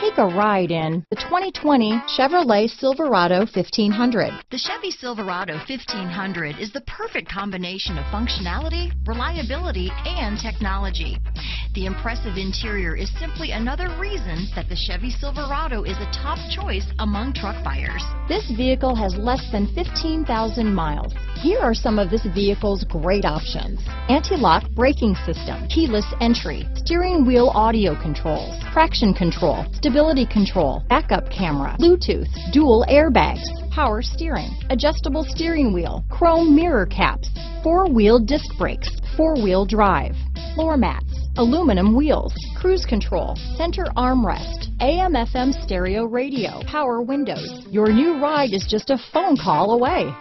Take a ride in the 2020 Chevrolet Silverado 1500. The Chevy Silverado 1500 is the perfect combination of functionality, reliability, and technology. The impressive interior is simply another reason that the Chevy Silverado is a top choice among truck buyers. This vehicle has less than 15,000 miles. Here are some of this vehicle's great options. Anti-lock braking system, keyless entry, steering wheel audio controls, traction control, stability control, backup camera, Bluetooth, dual airbags, power steering, adjustable steering wheel, chrome mirror caps, four-wheel disc brakes, four-wheel drive, floor mats, aluminum wheels, cruise control, center armrest, AM FM stereo radio, power windows. Your new ride is just a phone call away.